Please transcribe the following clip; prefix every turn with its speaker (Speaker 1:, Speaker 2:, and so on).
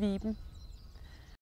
Speaker 1: Wieben.